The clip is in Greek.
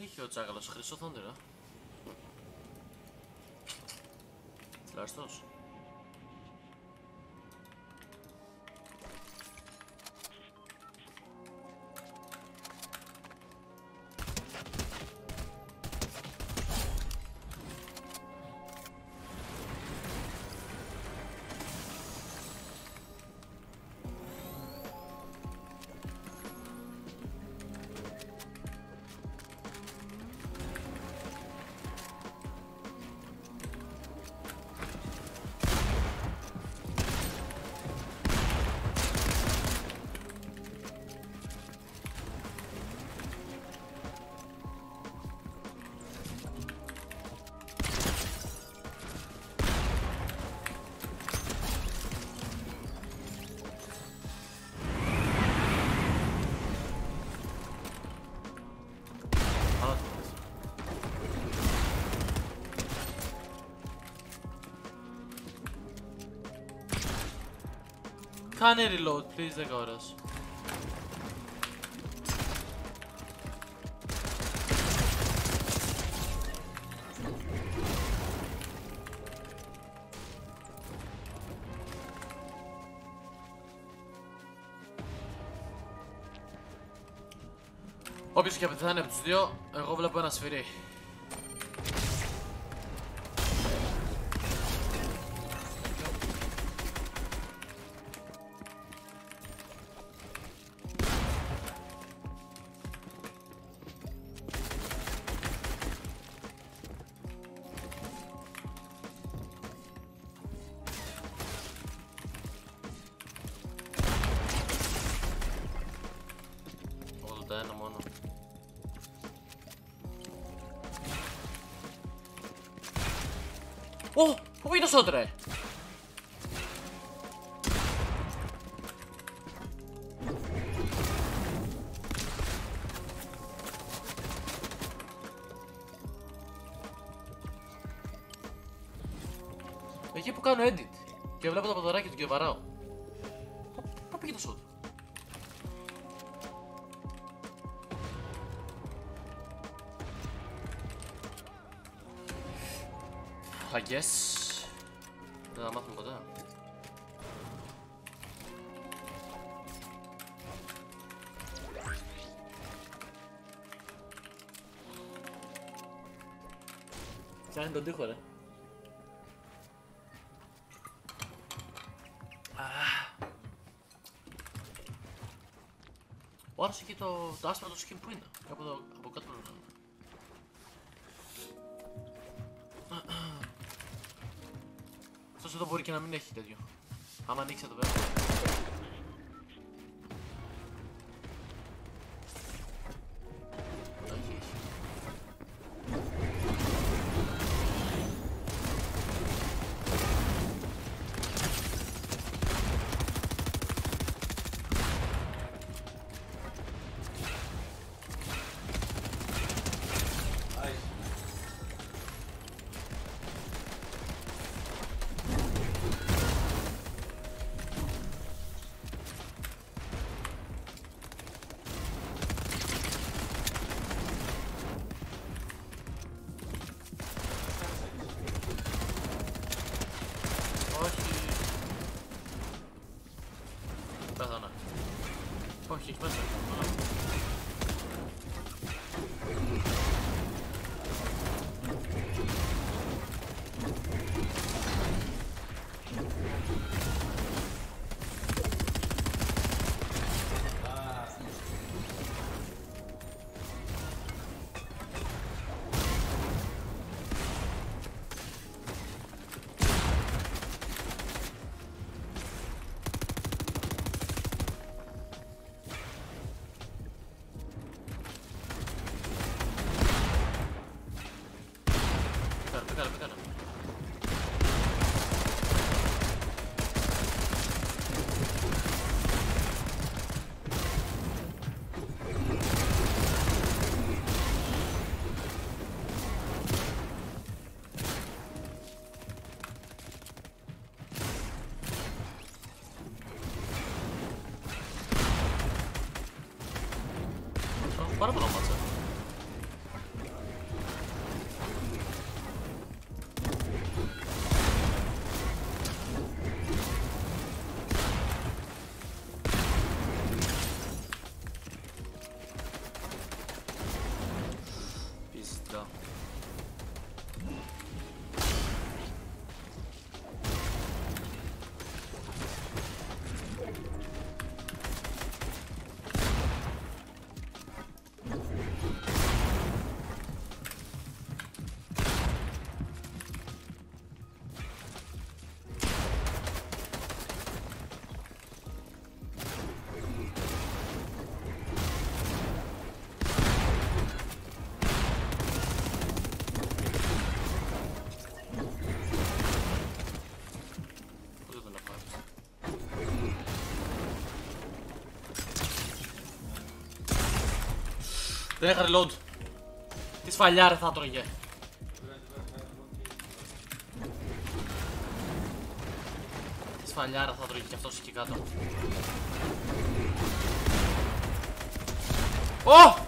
Είχε ο Τσάκαλος χρυσό θόντυρο. Λάστος. Κάνε reload, please, 10 ώρες. Όποιος και πεθάνει από τους δύο, εγώ βλέπω ένα σφυρί. Ω! Πού πήγε το σότ, ρε! Εκεί που κάνω edit και βλέπω το ποδαράκι του και βαράω. I guess. Δεν θα μάθουμε ποτέ. Φτιάχνει τον τοίχο, ρε. Αχ. Ο άλλος εκεί το, το άσπρο το skin που είναι. Από, το, από κάτω πρέπει να είναι. Αυτός εδώ μπορεί και να μην έχει τέτοιο. Άμα ανοίξει εδώ πέρα. Para pa naman sa Δεν είχα reload. Τι σφαλιά ρε θα τρώγε. Τι σφαλιά ρε θα τρώγε κι αυτός εκεί κάτω. Ω! Silerse